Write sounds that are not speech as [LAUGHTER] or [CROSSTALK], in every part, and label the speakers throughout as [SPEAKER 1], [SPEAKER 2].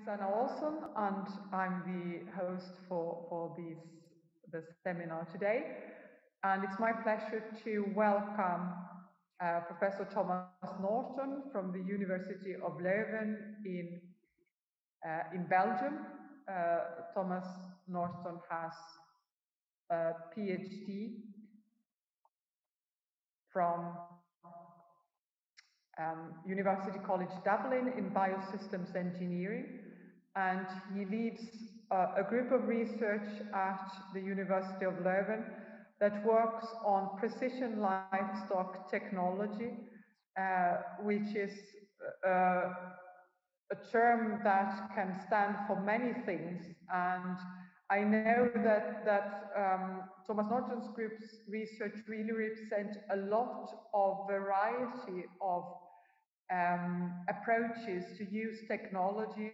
[SPEAKER 1] is Anna Olson, and I'm the host for, for this, the seminar today. And it's my pleasure to welcome uh, Professor Tomas Norton from the University of Leuven in, uh, in Belgium. Uh, Tomas Norton has a PhD from um, University College Dublin in Biosystems Engineering, and he leads uh, a group of research at the University of Leuven that works on precision livestock technology, uh, which is uh, a term that can stand for many things. And I know that that um, Tomas Norton's group's research really represents a lot of variety of um, approaches to use technology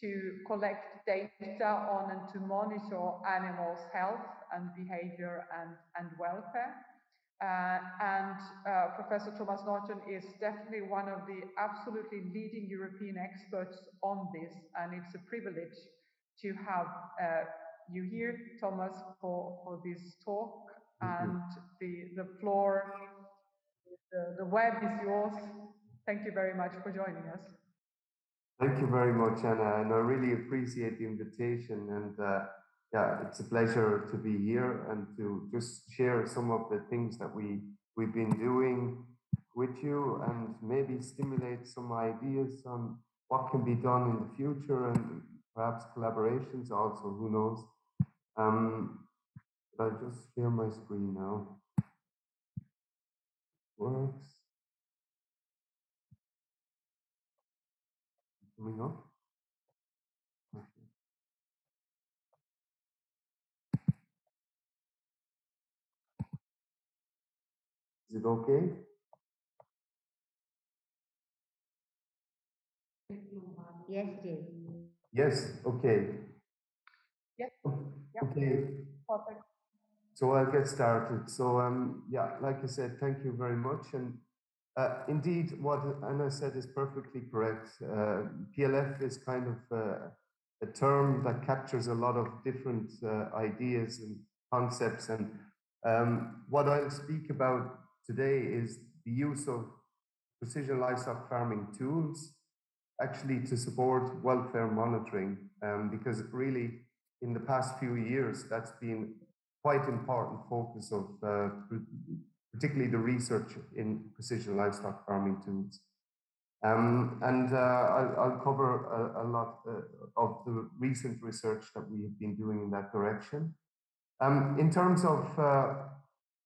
[SPEAKER 1] to collect data on and to monitor animals' health and behavior and, and welfare. Uh, and uh, Professor Tomas Norton is definitely one of the absolutely leading European experts on this, and it's a privilege to have uh, you here, Tomas, for, for this talk. And the, the floor, the, the web is yours. Thank you very much for joining us.
[SPEAKER 2] Thank you very much, Anna, and I really appreciate the invitation. And uh, yeah, it's a pleasure to be here and to just share some of the things that we we've been doing with you, and maybe stimulate some ideas on what can be done in the future, and perhaps collaborations also. Who knows? Um, I just share my screen now. Works. Coming up. Is it okay?
[SPEAKER 3] Yes, it is.
[SPEAKER 2] Yes, okay.
[SPEAKER 1] Yes.
[SPEAKER 2] Okay.
[SPEAKER 1] Perfect.
[SPEAKER 2] So I'll get started. So um, yeah, like I said, thank you very much. And uh, indeed, what Anna said is perfectly correct. Uh, PLF is kind of uh, a term that captures a lot of different uh, ideas and concepts. And um, what I'll speak about today is the use of precision livestock farming tools actually to support welfare monitoring, um, because really in the past few years, that's been quite important focus of uh, particularly the research in precision livestock farming tools. Um, and uh, I'll, I'll, cover a, a lot uh, of the recent research that we have been doing in that direction. Um, in terms of uh,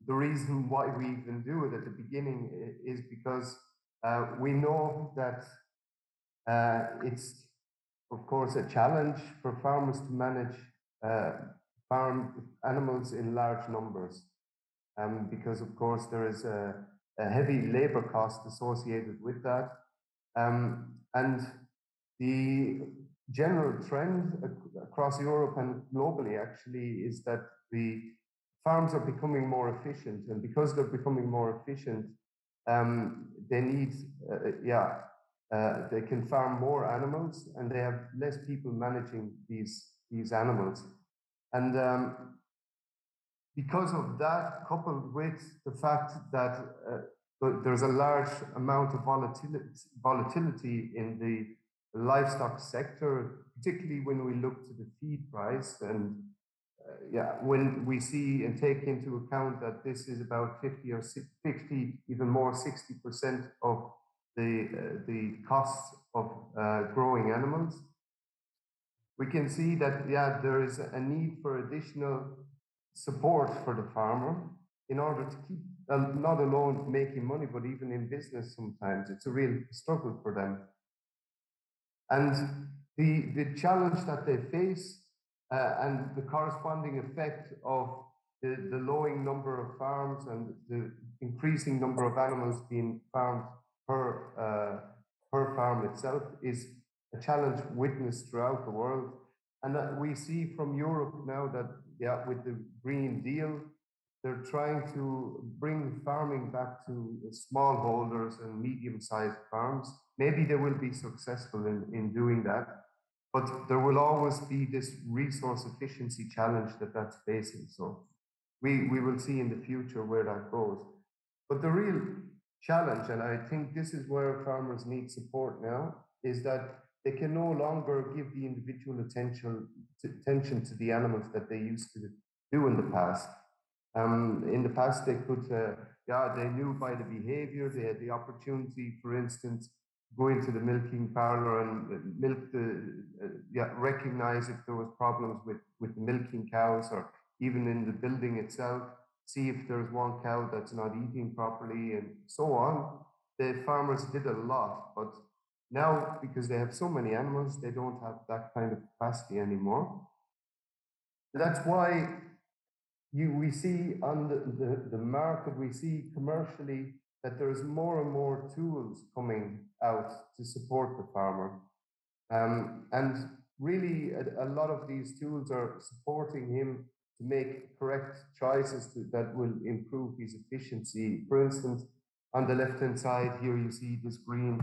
[SPEAKER 2] the reason why we even do it at the beginning is because uh, we know that uh, it's, of course, a challenge for farmers to manage uh, farm animals in large numbers. Um, because, of course, there is a, a, heavy labor cost associated with that. Um, and the general trend ac across Europe and globally actually is that the farms are becoming more efficient. And because they're becoming more efficient, um, they need, uh, yeah, uh, they can farm more animals and they have less people managing these, these animals. And um, because of that, coupled with the fact that uh, there's a large amount of volatility, volatility in the livestock sector, particularly when we look to the feed price and uh, yeah, when we see and take into account that this is about 50 or 50, even more 60% of the, uh, the costs of uh, growing animals, we can see that, yeah, there is a need for additional support for the farmer in order to keep, uh, not alone making money, but even in business sometimes, it's a real struggle for them. And the, the challenge that they face uh, and the corresponding effect of the, the lowering number of farms and the increasing number of animals being farmed per, uh, per farm itself is a challenge witnessed throughout the world. And we see from Europe now that, yeah, with the Green Deal, they're trying to bring farming back to smallholders and medium-sized farms. Maybe they will be successful in, in doing that. but there will always be this resource efficiency challenge that that's facing. So we, we will see in the future where that goes. But the real challenge, and I think this is where farmers need support now, is that they can no longer give the individual attention to, attention to the animals that they used to do in the past. Um, in the past, they could, uh, yeah, they knew by the behavior, they had the opportunity, for instance, go into the milking parlor and uh, milk the, uh, yeah, recognize if there was problems with, with the milking cows or even in the building itself, see if there's one cow that's not eating properly and so on. The farmers did a lot, but now because they have so many animals, they don't have that kind of capacity anymore. That's why you we see on the, the, the market, we see commercially that there's more and more tools coming out to support the farmer. Um, and really, a, a, lot of these tools are supporting him to make correct choices to, that will improve his efficiency. For instance, on the left hand side here, you see this green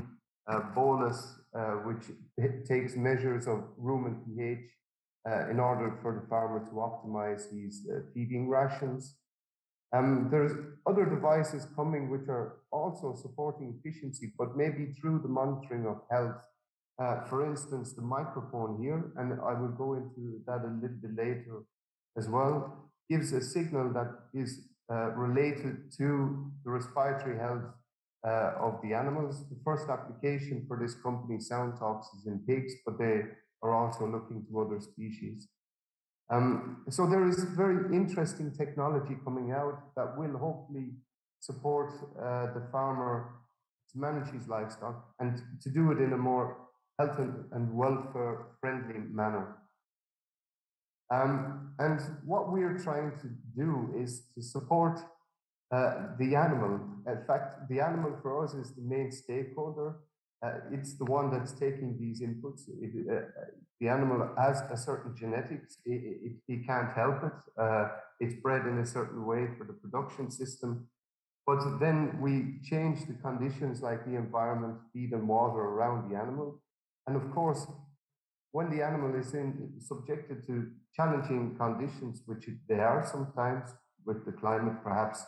[SPEAKER 2] bolus, uh, which takes measures of rumen pH uh, in order for the farmer to optimize his uh, feeding rations. Um, there's other devices coming which are also supporting efficiency, but maybe through the monitoring of health. Uh, for instance, the microphone here, and I will go into that a little bit later as well, gives a signal that is uh, related to the respiratory health uh, of the animals. The first application for this company, SoundTalks, is in pigs, but they are also looking to other species. Um, so there is very interesting technology coming out that will hopefully support uh, the farmer to manage his livestock and to do it in a more health and welfare friendly manner. Um, and what we're trying to do is to support uh, the animal. In fact, the animal for us is the main stakeholder. Uh, it's the one that's taking these inputs. It, uh, the animal has a certain genetics. It, it, it can't help it. Uh, it's bred in a certain way for the production system. But then we change the conditions like the environment, feed and water around the animal. And of course, when the animal is in, subjected to challenging conditions, which they are sometimes with the climate, perhaps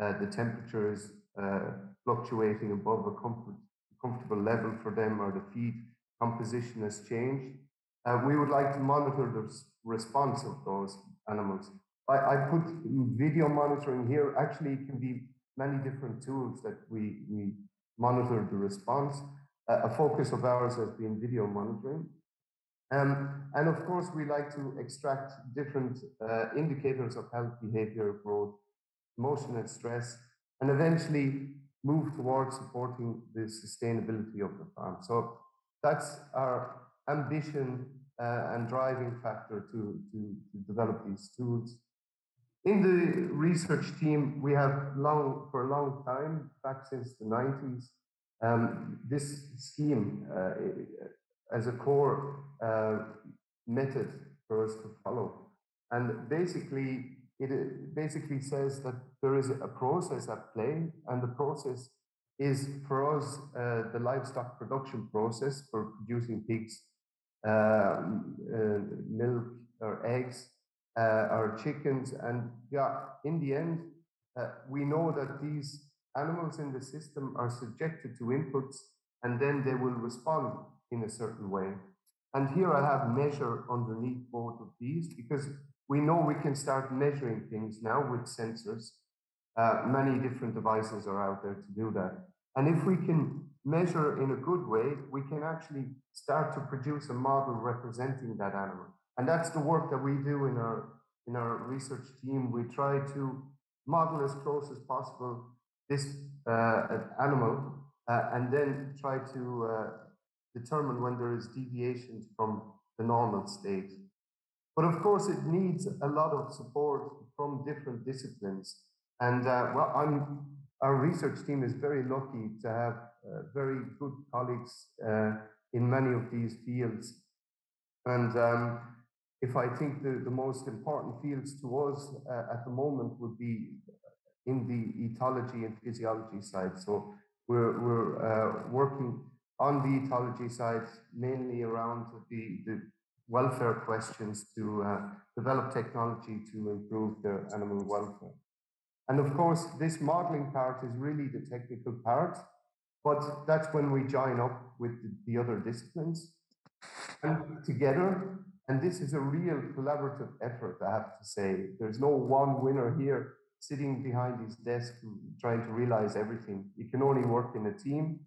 [SPEAKER 2] uh, the temperature is uh, fluctuating above a comfort, comfortable level for them or the feed composition has changed. Uh, we would like to monitor the response of those animals. I, I put video monitoring here. Actually, it can be many different tools that we, we monitor the response. Uh, a focus of ours has been video monitoring. Um, and of course, we like to extract different uh, indicators of health, behavior, growth, motion and stress, and eventually move towards supporting the sustainability of the farm. So that's our ambition uh, and driving factor to, to, to develop these tools. In the research team, we have long, for a long time, back since the 90s, um, this scheme uh, as a core uh, method for us to follow. And basically, it basically says that there is a process at play, and the process is for us uh, the livestock production process for producing pigs, uh, uh, milk or eggs, uh, or chickens. And yeah, in the end, uh, we know that these animals in the system are subjected to inputs and then they will respond in a certain way. And here I have measure underneath both of these because we know we can start measuring things now with sensors. Uh, many different devices are out there to do that. And if we can measure in a good way, we can actually start to produce a model representing that animal. And that's the work that we do in our in our research team. We try to model as close as possible this uh, animal uh, and then try to uh, determine when there is deviations from the normal state. But of course, it needs a lot of support from different disciplines. And uh, well, I'm, our research team is very lucky to have uh, very good colleagues uh, in many of these fields. And um, if I think the, the most important fields to us uh, at the moment would be in the ethology and physiology side. So we're, we're uh, working on the ethology side, mainly around the, the welfare questions to uh, develop technology to improve their animal welfare. And of course, this modeling part is really the technical part, but that's when we join up with the, the other disciplines and together. And this is a real collaborative effort, I have to say. There's no one winner here sitting behind his desk trying to realize everything. You can only work in a team,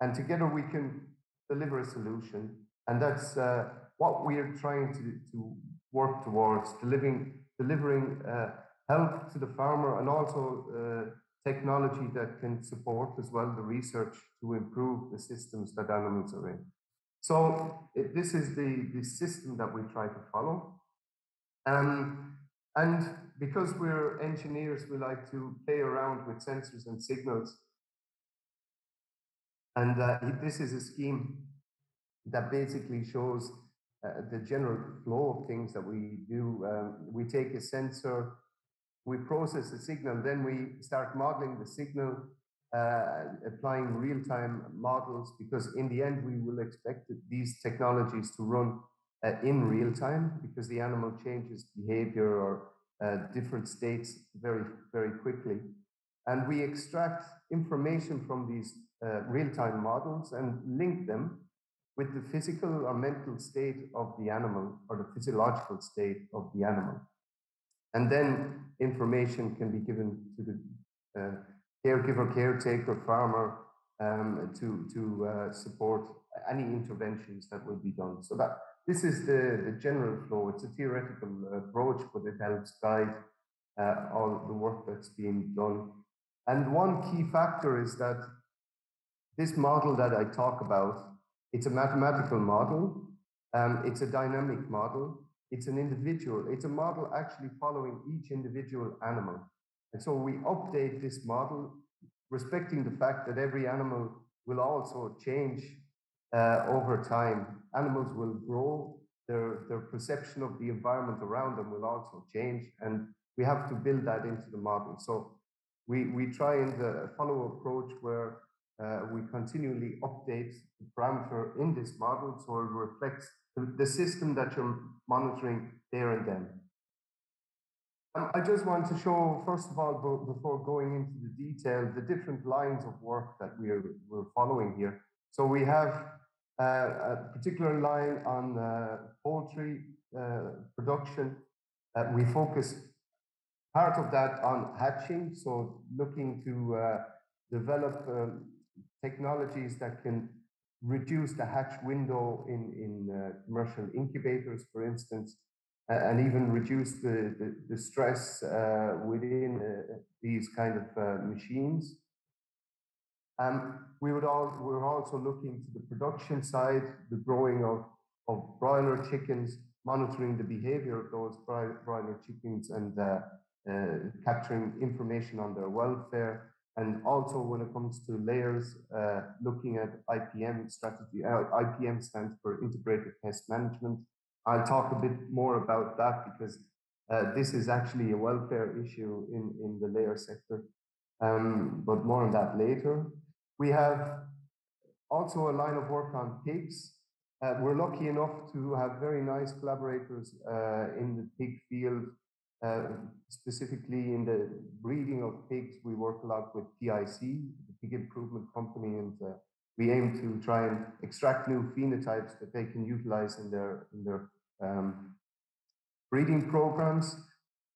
[SPEAKER 2] and together we can deliver a solution. And that's uh, what we are trying to, to work towards delivering, delivering uh, help to the farmer and also uh, technology that can support as well the research to improve the systems that animals are in. So it, this is the, the system that we try to follow. Um, and because we're engineers, we like to play around with sensors and signals. And uh, this is a scheme that basically shows uh, the general flow of things that we do. Um, we take a sensor, we process the signal, then we start modeling the signal, uh, applying real-time models, because in the end, we will expect these technologies to run uh, in real time because the animal changes behavior or uh, different states very, very quickly. And we extract information from these uh, real-time models and link them with the physical or mental state of the animal or the physiological state of the animal. And then information can be given to the uh, caregiver, caretaker, farmer um, to, to uh, support any interventions that will be done. So that this is the, the general flow. It's a theoretical approach, but it helps guide uh, all the work that's being done. And one key factor is that this model that I talk about, it's a mathematical model. Um, it's a dynamic model. It's an individual. It's a model actually following each individual animal. And so we update this model, respecting the fact that every animal will also change uh, over time. Animals will grow, their, their perception of the environment around them will also change, and we have to build that into the model. So we, we try and uh, follow approach where uh, we continually update the parameter in this model so it reflects the, system that you're monitoring there and then. Um, I just want to show, first of all, before going into the detail, the different lines of work that we're, we're following here. So we have uh, a particular line on uh, poultry uh, production. we focus part of that on hatching, so looking to develop um, technologies that can reduce the hatch window in, in uh, commercial incubators, for instance, uh, and even reduce the, the, the stress uh, within these kind of machines. Um, we would all, we're also looking to the production side, the growing of, of broiler chickens, monitoring the behavior of those broiler chickens and uh, uh, capturing information on their welfare. And also when it comes to layers, uh, looking at IPM strategy, uh, IPM stands for Integrated Pest Management. I'll talk a bit more about that because uh, this is actually a welfare issue in, in the layer sector, um, but more on that later. We have also a line of work on pigs. Uh, we're lucky enough to have very nice collaborators uh, in the pig field, specifically in the breeding of pigs. We work a lot with PIC, the Pig Improvement Company, and uh, we aim to try and extract new phenotypes that they can utilize in their in their um, breeding programs.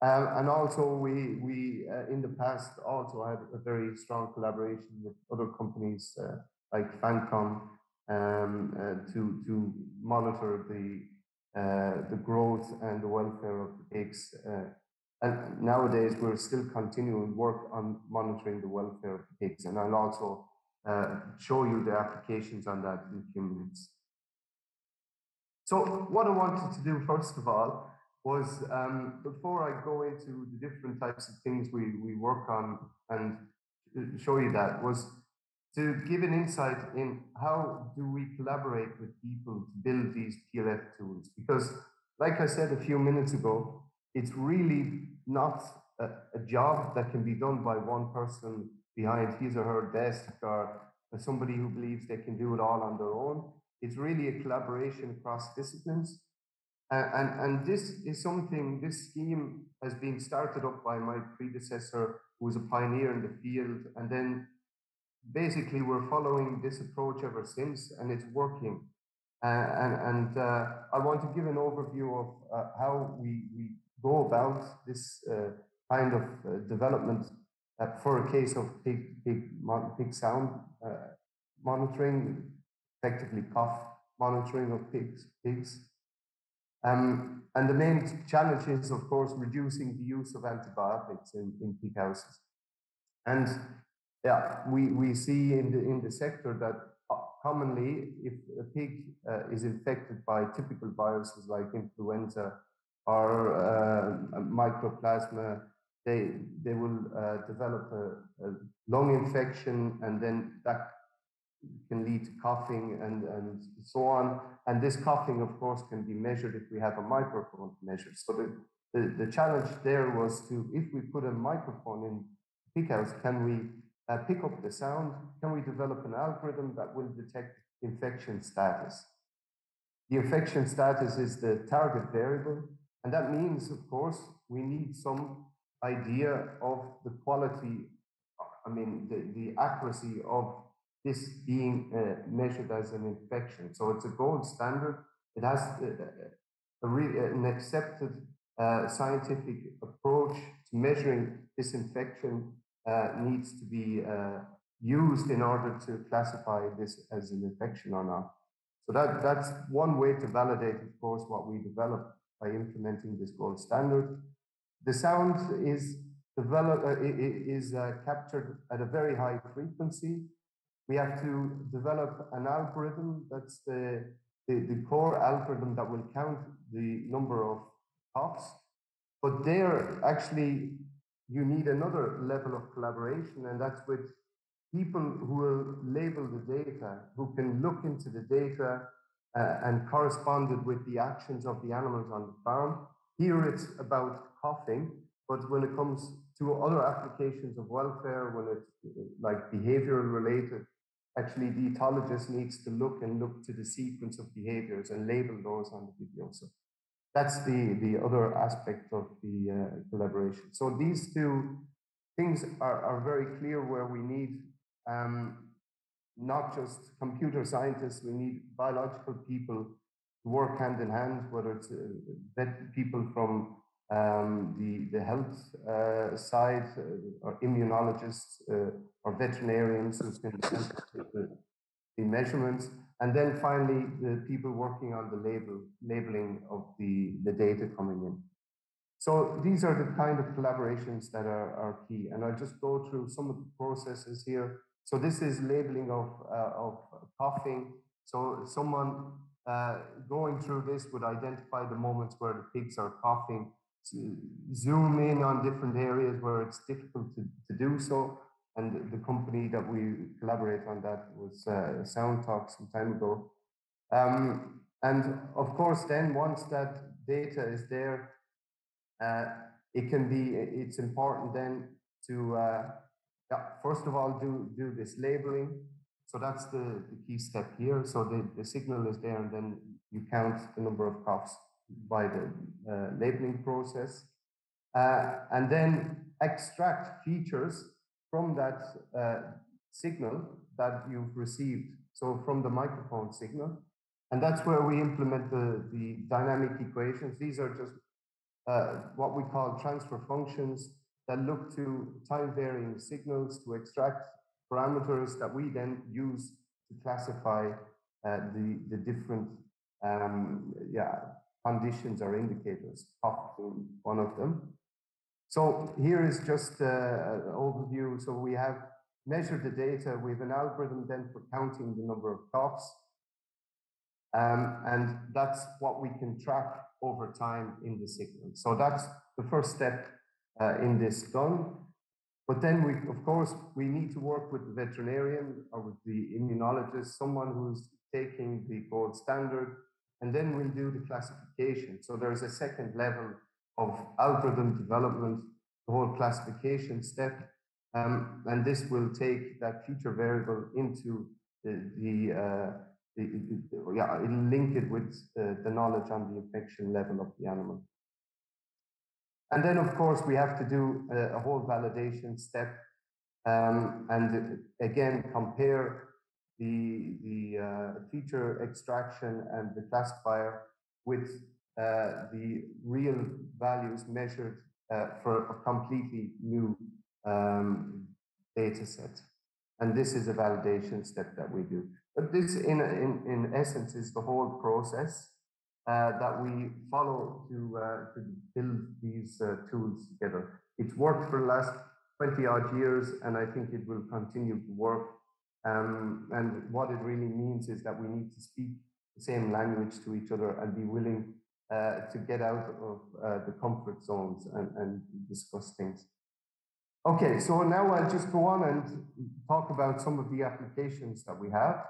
[SPEAKER 2] Uh, and also, we, we uh, in the past also had a very strong collaboration with other companies uh, like Fancom um, uh, to, to monitor the, uh, the growth and the welfare of the pigs. Uh, and nowadays, we're still continuing work on monitoring the welfare of the pigs. And I'll also show you the applications on that in a few minutes. So, what I wanted to do, [LAUGHS] first of all, was um, before I go into the different types of things we, we work on and show you that was to give an insight in how do we collaborate with people to build these PLF tools because like I said a few minutes ago it's really not a, a job that can be done by one person behind his or her desk or somebody who believes they can do it all on their own. It's really a collaboration across disciplines. Uh, and, and this is something, this scheme has been started up by my predecessor, who was a pioneer in the field. And then basically we're following this approach ever since, and it's working. Uh, and and uh, I want to give an overview of uh, how we, we go about this uh, kind of uh, development for a case of pig, pig, pig sound monitoring, effectively cough monitoring of pigs. pigs. Um, and the main challenge is, of course, reducing the use of antibiotics in, in pig houses. And yeah, we, we see in the, in the sector that uh, commonly if a pig uh, is infected by typical viruses like influenza or uh, mycoplasma, they, they will uh, develop a, a, lung infection and then that can lead to coughing and, and so on. And this coughing, of course, can be measured if we have a microphone to measure. So the, the, the challenge there was to, if we put a microphone in pig house, can we uh, pick up the sound, can we develop an algorithm that will detect infection status? The infection status is the target variable, and that means, of course, we need some idea of the quality, I mean, the, the accuracy of this being uh, measured as an infection. So it's a gold standard. It has uh, a, a, an accepted uh, scientific approach to measuring this infection needs to be uh, used in order to classify this as an infection or not. So that, that's one way to validate, of course, what we developed by implementing this gold standard. The sound is developed uh, is uh, captured at a very high frequency. We have to develop an algorithm that's the, the, the core algorithm that will count the number of coughs. But there, actually, you need another level of collaboration, and that's with people who will label the data, who can look into the data uh, and correspond it with the actions of the animals on the farm. Here it's about coughing, but when it comes to other applications of welfare, when it's like behavioral related, actually the ethologist needs to look and look to the sequence of behaviors and label those on the video. So that's the, the other aspect of the uh, collaboration. So these two things are, are very clear where we need um, not just computer scientists, we need biological people to work hand in hand, whether it's uh, people from um, the, the health uh, side uh, or immunologists uh, or veterinarians who can the, the measurements and then finally, the people working on the label, labeling of the, the data coming in. So these are the kind of collaborations that are, are key. And I'll just go through some of the processes here. So this is labeling of, uh, of coughing. So someone uh, going through this would identify the moments where the pigs are coughing, zoom in on different areas where it's difficult to, to do so and the company that we collaborate on that was uh, SoundTalk some time ago. Um, and of course, then once that data is there, uh, it can be, it's important then to, uh, yeah, first of all, do, do this labeling. So that's the, the key step here. So the, the signal is there and then you count the number of coughs by the uh, labeling process. Uh, and then extract features from that uh, signal that you've received, so from the microphone signal. And that's where we implement the, the dynamic equations. These are just uh, what we call transfer functions that look to time varying signals to extract parameters that we then use to classify uh, the, the different um, yeah, conditions or indicators, one of them. So here is just uh, an overview. So we have measured the data. We have an algorithm then for counting the number of coughs. Um, and that's what we can track over time in the signal. So that's the first step uh, in this done. But then we, of course, we need to work with the veterinarian or with the immunologist, someone who's taking the gold standard, and then we'll do the classification. So there's a second level of algorithm development, the whole classification step. Um, and this will take that feature variable into the, the, uh, the, the yeah, it'll link it with uh, the knowledge on the infection level of the animal. And then, of course, we have to do a, a whole validation step um, and again compare the, the uh, feature extraction and the classifier with uh, the real values measured uh, for a completely new um, data set. And this is a validation step that we do. But this, in, in, in essence, is the whole process uh, that we follow to, uh, to build these uh, tools together. It's worked for the last 20 odd years, and I think it will continue to work. Um, and what it really means is that we need to speak the same language to each other and be willing uh, to get out of uh, the comfort zones and, and discuss things. Okay, so now I'll just go on and talk about some of the applications that we have.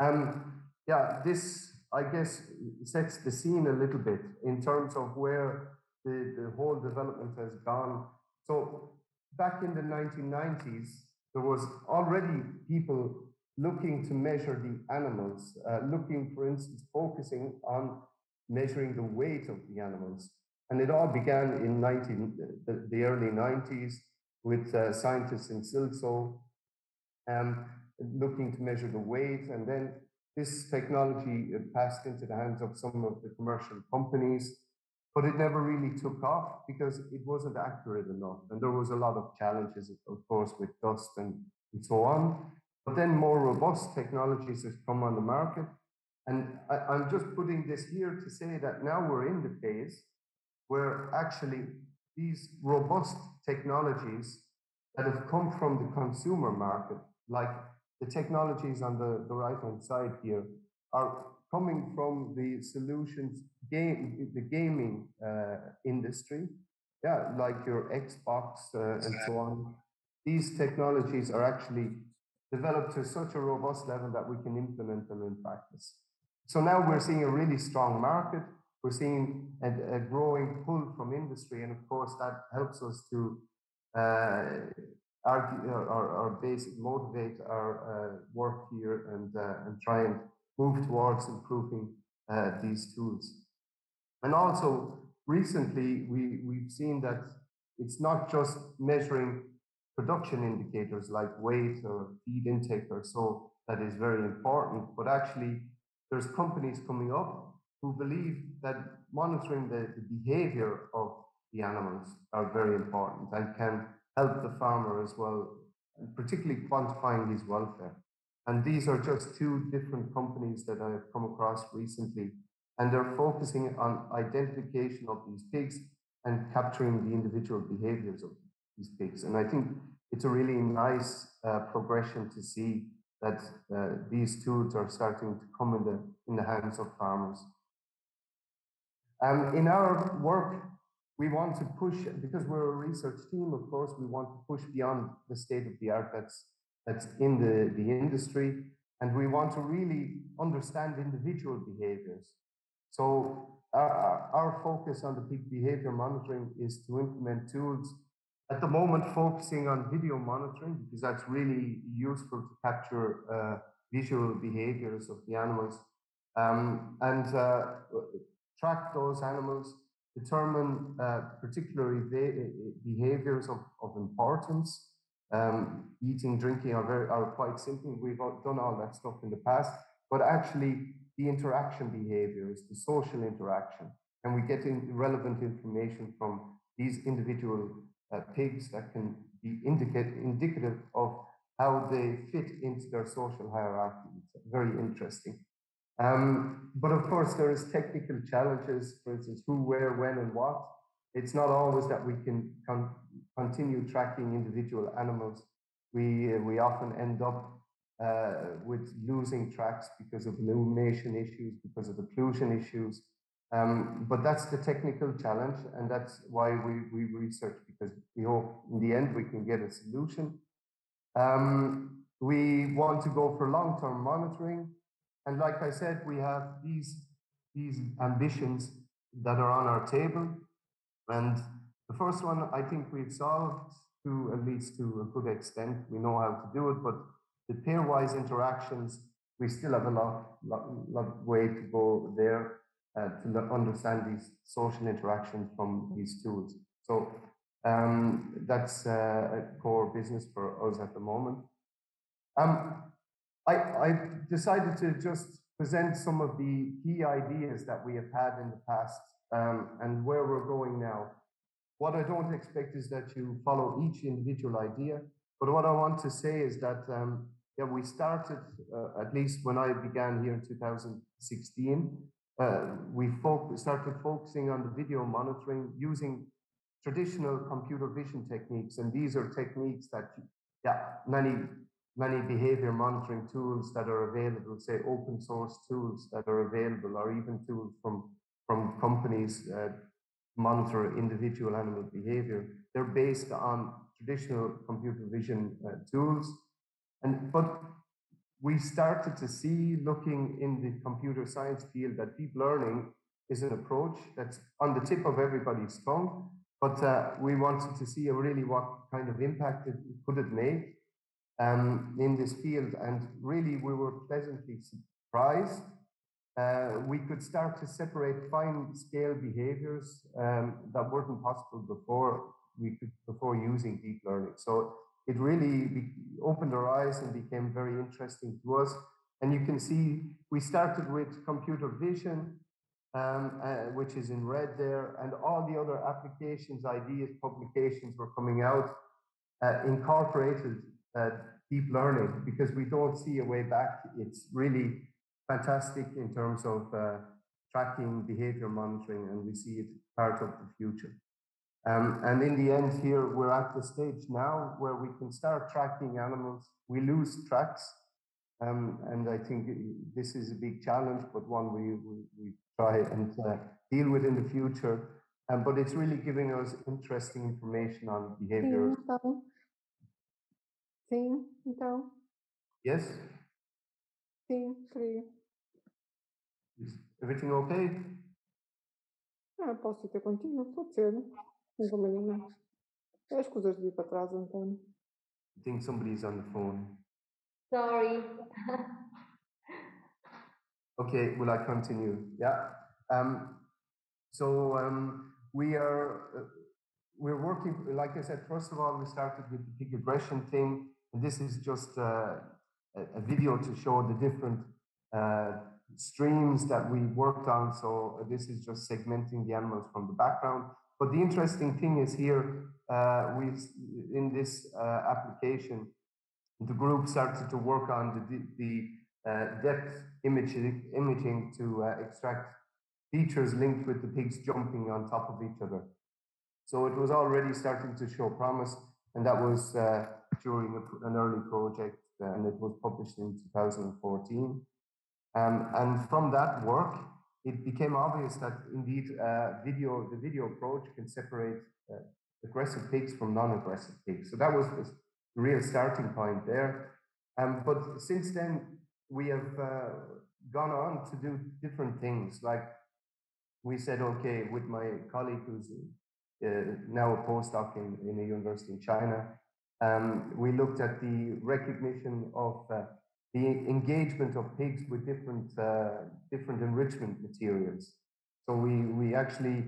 [SPEAKER 2] Um, yeah, this, I guess, sets the scene a little bit in terms of where the, the whole development has gone. So back in the 1990s, there was already people looking to measure the animals, uh, looking, for instance, focusing on measuring the weight of the animals. And it all began in 19, the, the early 90s with uh, scientists in Silsoe um, looking to measure the weight. And then this technology uh, passed into the hands of some of the commercial companies, but it never really took off because it wasn't accurate enough. And there was a lot of challenges, of course, with dust and, and so on. But then more robust technologies have come on the market. And I, I'm just putting this here to say that now we're in the phase where actually these robust technologies that have come from the consumer market, like the technologies on the, the right hand side here, are coming from the solutions game the gaming uh, industry. Yeah like your xbox uh, and so on. These technologies are actually developed to such a robust level that we can implement them in practice so now we're seeing a really strong market we're seeing a, a growing pull from industry, and of course that helps us to uh, argue or, or motivate our uh, work here and uh, and try and move towards improving uh, these tools. And also recently we we've seen that it's not just measuring production indicators like weight or feed intake or so that is very important, but actually there's companies coming up who believe that monitoring the, the behavior of the animals are very important and can help the farmer as well, particularly quantifying his welfare. And these are just two different companies that I've come across recently, and they're focusing on identification of these pigs and capturing the individual behaviors of these pigs. And I think it's a really nice uh, progression to see that uh, these tools are starting to come in the in the hands of farmers. Um, in our work, we want to push, because we're a research team, of course, we want to push beyond the state of the art that's, that's in the, the industry. And we want to really understand individual behaviors. So our, our focus on the peak behavior monitoring is to implement tools at the moment focusing on video monitoring because that's really useful to capture uh, visual behaviors of the animals. Um, and uh, track those animals, determine uh, particular behaviors of, of importance. Um, eating, drinking are, very, are quite simple. We've done all that stuff in the past, but actually the interaction behaviors, the social interaction, and we get in relevant information from these individual uh, pigs that can be indicate, indicative of how they fit into their social hierarchy. It's very interesting. Um, but of course, there is technical challenges, for instance, who, where, when, and what. It's not always that we can con continue tracking individual animals. We, uh, we often end up uh, with losing tracks because of illumination issues, because of occlusion issues. Um, but that's the technical challenge, and that's why we, we research, because we hope in the end we can get a solution. Um, we want to go for long-term monitoring. And like I said, we have these, these ambitions that are on our table. And the first one I think we've solved to at least to a good extent. We know how to do it, but the pairwise interactions, we still have a lot, lot, lot of way to go there uh, to understand these social interactions from these tools. So um, that's uh, a core business for us at the moment. Um, I, I decided to just present some of the key ideas that we have had in the past um, and where we're going now. What I don't expect is that you follow each individual idea, but what I want to say is that um, yeah, we started, uh, at least when I began here in 2016, uh, we fo started focusing on the video monitoring using traditional computer vision techniques. And these are techniques that, yeah, many, many behavior monitoring tools that are available, say open source tools that are available, or even tools from, from companies that monitor individual animal behavior. They're based on traditional computer vision uh, tools. And but we started to see, looking in the computer science field, that deep learning is an approach that's on the tip of everybody's tongue. But uh, we wanted to see really what kind of impact it could it make um, in this field, and really we were pleasantly surprised uh, we could start to separate fine scale behaviors um, that weren't possible before we could before using deep learning. So it really be, opened our eyes and became very interesting to us. And you can see we started with computer vision, um, uh, which is in red there, and all the other applications, ideas, publications were coming out, uh, incorporated uh, deep learning because we don't see a way back. It's really fantastic in terms of uh, tracking behavior monitoring, and we see it part of the future. Um, and in the end, here we're at the stage now where we can start tracking animals. We lose tracks, um, and I think this is a big challenge, but one we we, we try and uh, deal with in the future. Um, but it's really giving us interesting information on behavior.
[SPEAKER 4] Sim, então. Sim, então.
[SPEAKER 2] Yes.
[SPEAKER 4] Sim, creio.
[SPEAKER 2] Is everything okay?
[SPEAKER 4] Ah, posso ter pode ser. Não vou não. É as coisas de vir para trás, Antônio.
[SPEAKER 2] I think somebody's on the phone.
[SPEAKER 3] Sorry. [LAUGHS]
[SPEAKER 2] Okay, will I continue? Yeah. Um, so um, we are uh, we're working. Like I said, first of all, we started with the pig aggression thing, and this is just uh, a, a video to show the different uh, streams that we worked on. So this is just segmenting the animals from the background. But the interesting thing is here, uh, we in this uh, application, the group started to work on the, the uh, depth imaging, imaging to uh, extract features linked with the pigs jumping on top of each other. So it was already starting to show promise, and that was uh, during a, an early project, and it was published in 2014. Um, and from that work, it became obvious that indeed uh, video, the video approach can separate uh, aggressive pigs from non-aggressive pigs. So that was the real starting point there. Um, but since then, we have uh, gone on to do different things. Like we said, okay, with my colleague who's uh, now a postdoc in, in a university in China, um, we looked at the recognition of uh, the engagement of pigs with different uh, different enrichment materials. So we we actually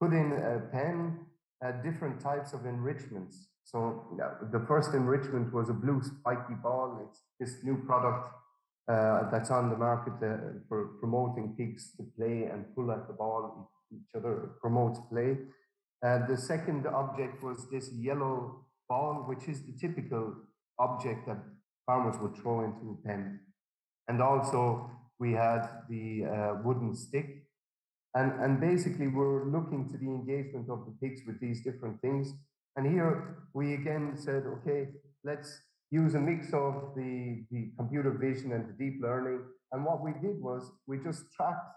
[SPEAKER 2] put in a pen uh, different types of enrichments. So the first enrichment was a blue spiky ball. It's this new product uh, that's on the market uh, for promoting pigs to play and pull at the ball each other promotes play. Uh, the second object was this yellow ball, which is the typical object that farmers would throw into a pen. And also we had the uh, wooden stick. And, and basically we're looking to the engagement of the pigs with these different things. And here we again said, okay, let's use a mix of the, the computer vision and the deep learning. And what we did was we just tracked,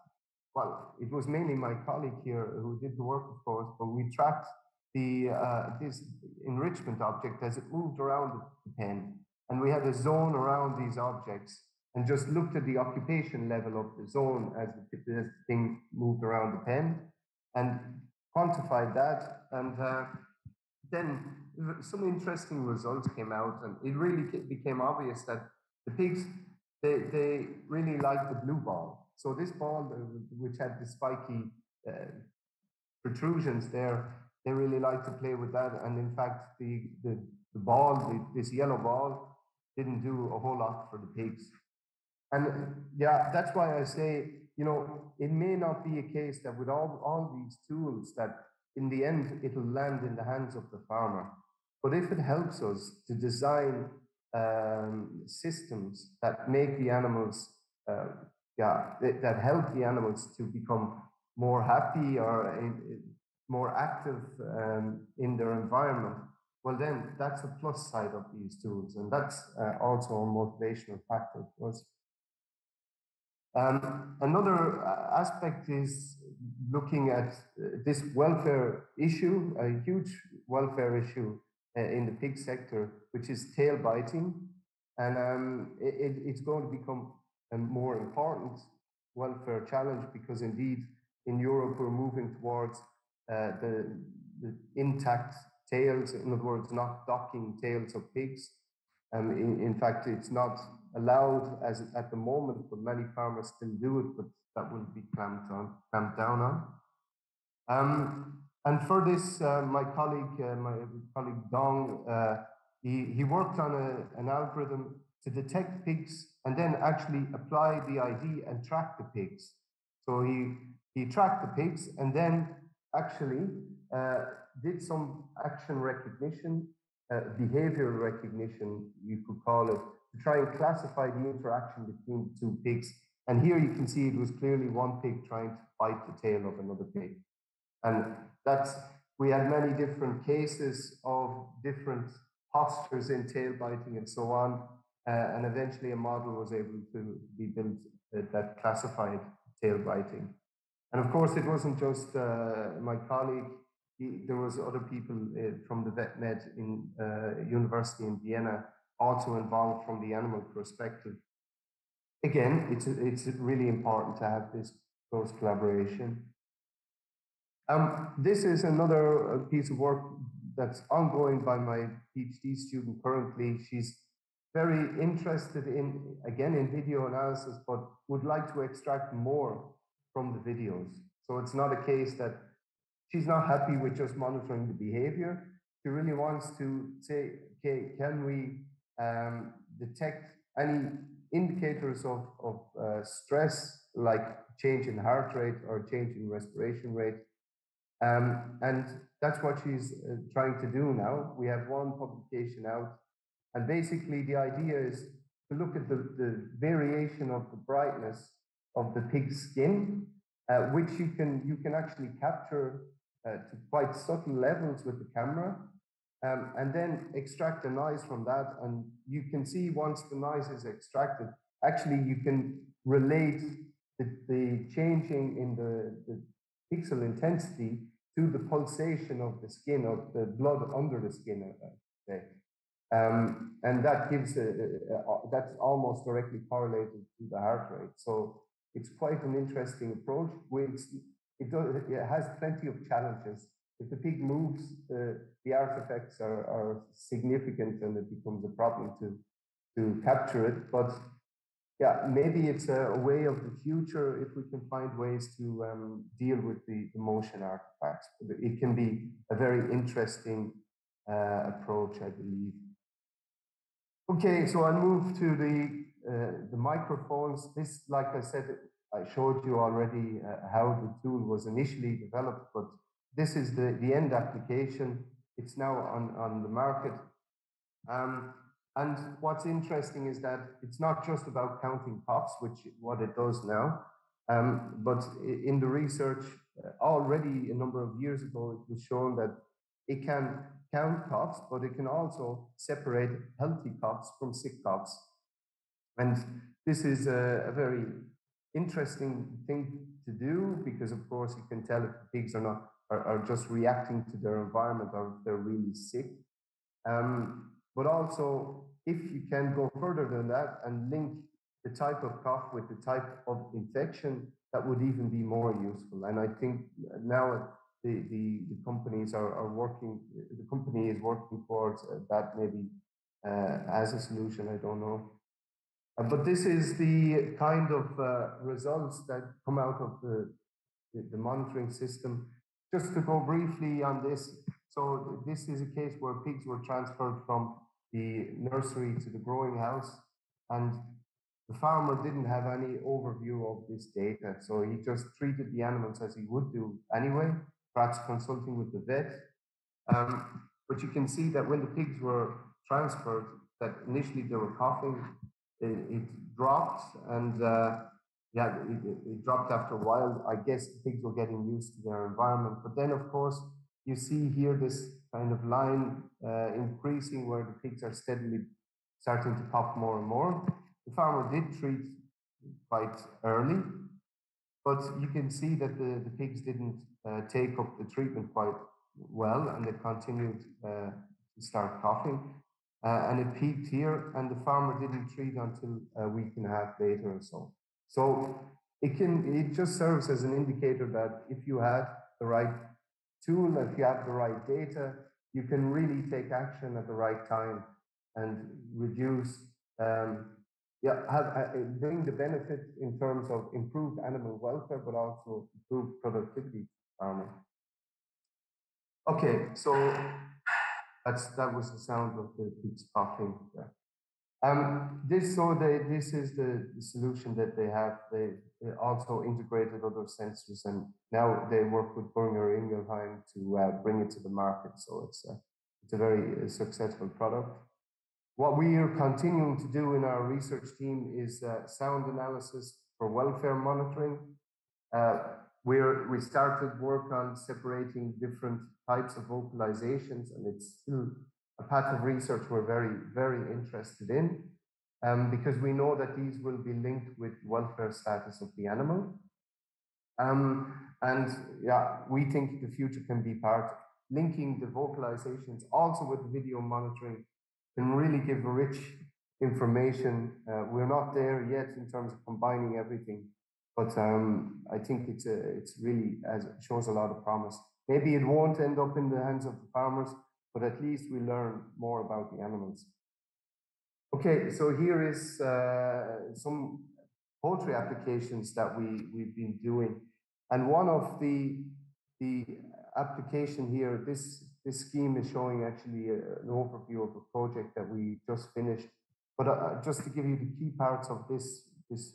[SPEAKER 2] well, it was mainly my colleague here who did the work, of course, but we tracked the uh, this enrichment object as it moved around the pen. And we had a zone around these objects and just looked at the occupation level of the zone as the, as the thing moved around the pen and quantified that. And uh, then some interesting results came out, and it really became obvious that the pigs they, they really like the blue ball. So this ball, which had the spiky uh, protrusions there, they really like to play with that. And in fact, the the, the ball, the, this yellow ball, didn't do a whole lot for the pigs. And yeah, that's why I say, you know, it may not be a case that with all, all these tools that in the end it'll land in the hands of the farmer. But if it helps us to design um, systems that make the animals, uh, yeah, that, help the animals to become more happy or in, more active um, in their environment, well, then that's a plus side of these tools. And that's uh, also a motivational factor for us. Um, another uh, aspect is looking at uh, this welfare issue, a huge welfare issue uh, in the pig sector, which is tail biting. And um, it, it's going to become a more important welfare challenge because indeed in Europe we're moving towards uh, the, the, intact tails, in other words, not docking tails of pigs. Um, in, in fact, it's not allowed as at the moment, but many farmers still do it, but that will be clamped on, clamped down on. Um, and for this, uh, my colleague, uh, my colleague Dong, uh, he, he worked on a, an algorithm to detect pigs and then actually apply the ID and track the pigs. So he, he tracked the pigs and then actually did some action recognition, uh, behavior recognition, you could call it, to try and classify the interaction between the two pigs. And here you can see it was clearly one pig trying to bite the tail of another pig. And that's, we had many different cases of different postures in tail biting and so on. Uh, and eventually a model was able to be built uh, that classified tail biting. And of course, it wasn't just uh, my colleague. He, there was other people uh, from the vet med in uh, University in Vienna also involved from the animal perspective. Again, it's, it's really important to have this close collaboration. Um, this is another uh, piece of work that's ongoing by my PhD student currently. She's very interested in, again, in video analysis, but would like to extract more from the videos. So it's not a case that she's not happy with just monitoring the behavior. She really wants to say, okay, can we um, detect any indicators of, of uh, stress, like change in heart rate or change in respiration rate, um, and that's what she's uh, trying to do now. We have one publication out. And basically, the idea is to look at the, the variation of the brightness of the pig's skin, uh, which you can, you can actually capture to quite subtle levels with the camera. Um, and then extract the noise from that. And you can see once the noise is extracted, actually you can relate the, the changing in the, the pixel intensity to the pulsation of the skin, of the blood under the skin. Uh, um, and that gives, a, a, a, that's almost directly correlated to the heart rate. So it's quite an interesting approach. Which it, does, it has plenty of challenges. If the pig moves, uh, the artifacts are, are significant and it becomes a problem to, to capture it. But yeah, maybe it's a, way of the future if we can find ways to um, deal with the, the, motion artifacts. It can be a very interesting uh, approach, I believe. Okay, so I'll move to the uh, the microphones. This, like I said, I showed you already uh, how the tool was initially developed, but this is the, the end application. It's now on, on the market. Um, and what's interesting is that it's not just about counting coughs, which what it does now, um, but in the research uh, already a number of years ago, it was shown that it can count coughs, but it can also separate healthy coughs from sick coughs. And this is a, a very interesting thing to do because, of course, you can tell if the pigs are not are, are just reacting to their environment or if they're really sick. Um, but also, if you can go further than that and link the type of cough with the type of infection, that would even be more useful. And I think now the, the, the companies are, are working, the company is working towards uh, that maybe uh, as a solution, I don't know. Uh, but this is the kind of uh, results that come out of the, the, the monitoring system. Just to go briefly on this, so this is a case where pigs were transferred from the nursery to the growing house, and the farmer didn't have any overview of this data, so he just treated the animals as he would do anyway, perhaps consulting with the vet. Um, but you can see that when the pigs were transferred, that initially they were coughing, it, it dropped, and uh, yeah, it, it, dropped after a while. I guess the pigs were getting used to their environment. But then, of course, you see here this kind of line uh, increasing where the pigs are steadily starting to cough more and more. The farmer did treat quite early, but you can see that the, the pigs didn't uh, take up the treatment quite well and they continued uh, to start coughing. Uh, and it peaked here, and the farmer didn't treat until a week and a half later or so. So it can it just serves as an indicator that if you had the right tool, if you have the right data, you can really take action at the right time and reduce um, yeah, have, uh, bring the benefit in terms of improved animal welfare, but also improved productivity. Okay, so that's that was the sound of the pigs coughing there. Um, this so they, this is the, the, solution that they have. They, they, also integrated other sensors, and now they work with Boehringer Ingelheim to uh, bring it to the market. So it's a, it's a very uh, successful product. What we are continuing to do in our research team is uh, sound analysis for welfare monitoring. Uh, we're, we started work on separating different types of vocalizations, and it's still a path of research we're very, very interested in, um, because we know that these will be linked with welfare status of the animal. Um, and yeah, we think the future can be part linking the vocalizations also with video monitoring can really give rich information. Uh, we're not there yet in terms of combining everything, but um, I think it's a, it's really as shows a lot of promise. Maybe it won't end up in the hands of the farmers, but at least we learn more about the animals. Okay, so here is uh, some poultry applications that we, we've been doing. And one of the, the application here, this, this scheme is showing actually a, an overview of a project that we just finished. But uh, just to give you the key parts of this, this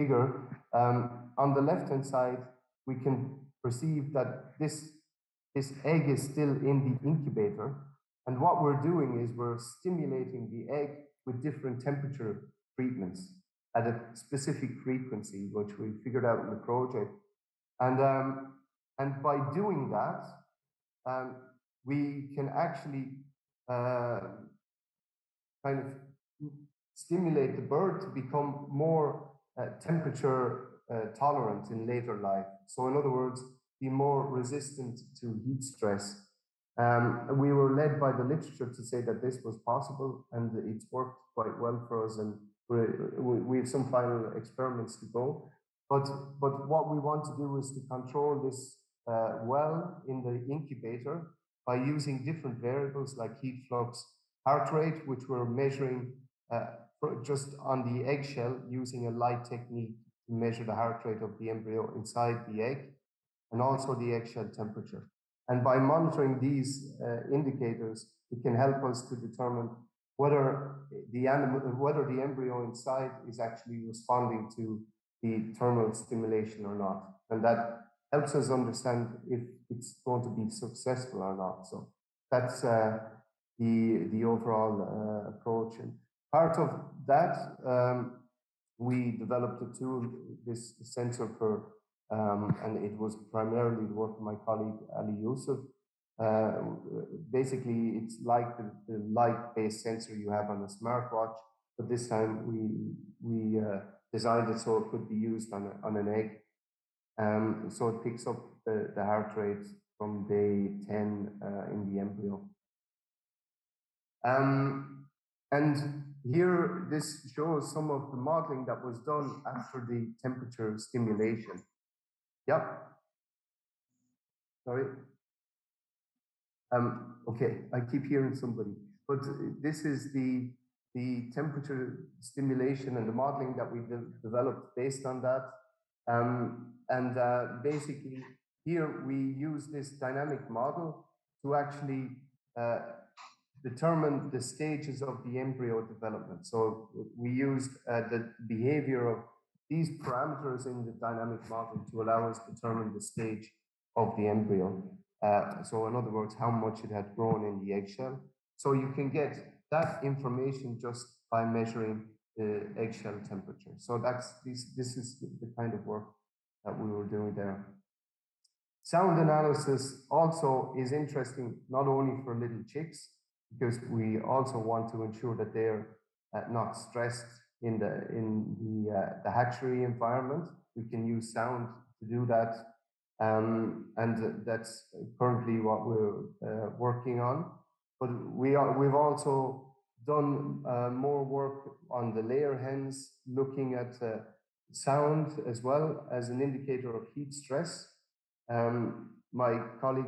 [SPEAKER 2] figure, um, on the left-hand side, we can perceive that this this egg is still in the incubator. And what we're doing is we're stimulating the egg with different temperature treatments at a specific frequency, which we figured out in the project. And, um, and by doing that, um, we can actually uh, kind of stimulate the bird to become more temperature uh, tolerant in later life. So in other words, be more resistant to heat stress. Um, we were led by the literature to say that this was possible, and it's worked quite well for us. And we we have some final experiments to go. But but what we want to do is to control this uh, well in the incubator by using different variables like heat flux, heart rate, which we're measuring uh, just on the eggshell using a light technique to measure the heart rate of the embryo inside the egg and also the eggshell temperature. And by monitoring these uh, indicators, it can help us to determine whether the animal, whether the embryo inside is actually responding to the thermal stimulation or not. And that helps us understand if it's going to be successful or not. So that's uh, the, the overall uh, approach. And part of that, um, we developed a tool, this sensor for um, and it was primarily the work of my colleague Ali Yusuf. Uh, basically, it's like the, the light-based sensor you have on a smartwatch, but this time we we uh, designed it so it could be used on a, on an egg. Um, so it picks up the, the heart rate from day 10 uh, in the embryo. Um, and here, this shows some of the modeling that was done after the temperature stimulation. Yep. Sorry. Um, okay, I keep hearing somebody, but this is the the temperature stimulation and the modeling that we de developed based on that. Um, and uh, basically, here we use this dynamic model to actually uh, determine the stages of the embryo development. So we used uh, the behavior of these parameters in the dynamic model to allow us to determine the stage of the embryo. Uh, so in other words, how much it had grown in the eggshell. So you can get that information just by measuring the eggshell temperature. So that's this, this is the kind of work that we were doing there. Sound analysis also is interesting, not only for little chicks, because we also want to ensure that they're uh, not stressed in the in the uh, the hatchery environment. We can use sound to do that, um, and that's currently what we're uh, working on. But we are we've also done uh, more work on the layer hens, looking at uh, sound as well as an indicator of heat stress. Um, my colleague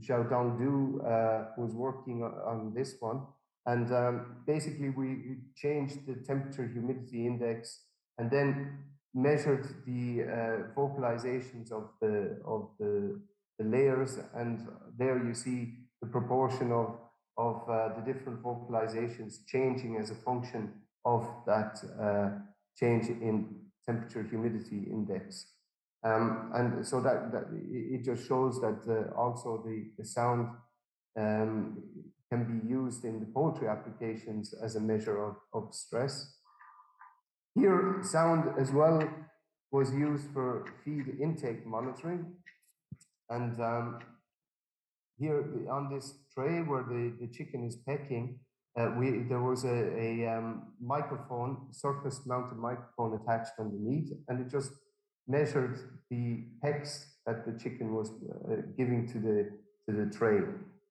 [SPEAKER 2] Xiaodong Du uh, was working on this one. And um, basically, we changed the temperature humidity index and then measured the uh, vocalizations of the of the, the, layers. And there you see the proportion of of uh, the different vocalizations changing as a function of that uh, change in temperature humidity index. Um, and so that, that it just shows that uh, also the, the sound um, can be used in the poultry applications as a measure of, of stress. Here, sound as well was used for feed intake monitoring. And um, here on this tray where the, the chicken is pecking, uh, we, there was a, a um, microphone, surface mounted microphone attached underneath, and it just measured the pecks that the chicken was uh, giving to the to the tray.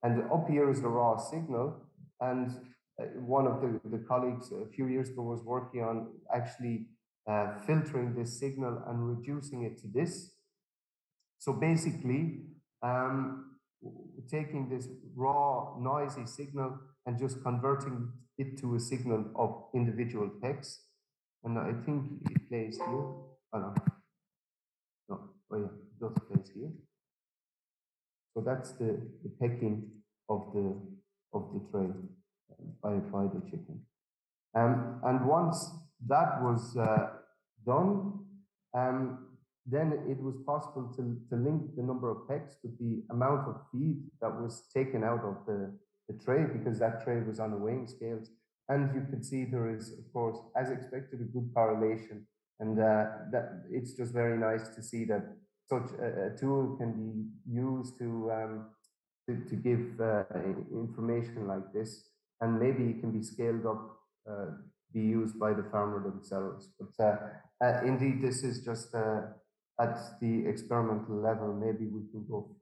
[SPEAKER 2] And up here is the raw signal. And uh, one of the, the colleagues a few years ago was working on actually uh, filtering this signal and reducing it to this. So basically, um, taking this raw, noisy signal and just converting it to a signal of individual pecks. And I think it plays here. Oh, no. Oh yeah, does place here. So that's the, the pecking of the of the tray by, by the chicken. Um, and once that was uh, done, um, then it was possible to, to link the number of pecks with the amount of feed that was taken out of the, the tray because that tray was on a weighing scales. And you can see there is, of course, as expected, a good correlation and uh, that it's just very nice to see that such a, a tool can be used to um, to, to, give uh, information like this, and maybe it can be scaled up, uh, be used by the farmer themselves. But uh, uh, indeed, this is just uh, at the experimental level. Maybe we can go